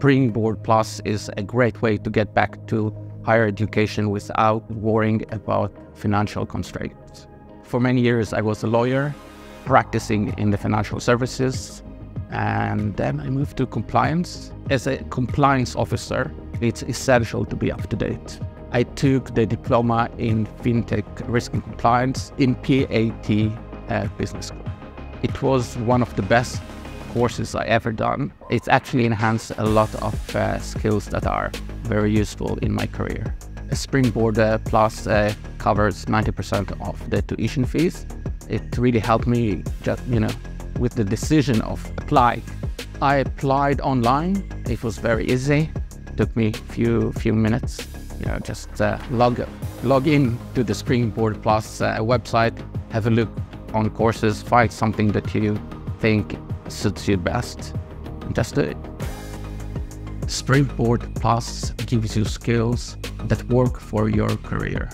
Springboard Plus is a great way to get back to higher education without worrying about financial constraints. For many years, I was a lawyer practicing in the financial services, and then I moved to compliance. As a compliance officer, it's essential to be up to date. I took the diploma in FinTech Risk and Compliance in PAT uh, Business School. It was one of the best courses I ever done. It's actually enhanced a lot of uh, skills that are very useful in my career. A Springboard uh, Plus uh, covers 90% of the tuition fees. It really helped me just, you know, with the decision of apply. I applied online. It was very easy. Took me a few few minutes. You know, just uh, log log in to the Springboard Plus uh, website, have a look on courses, find something that you think suits you best, and just do it. Springboard Plus gives you skills that work for your career.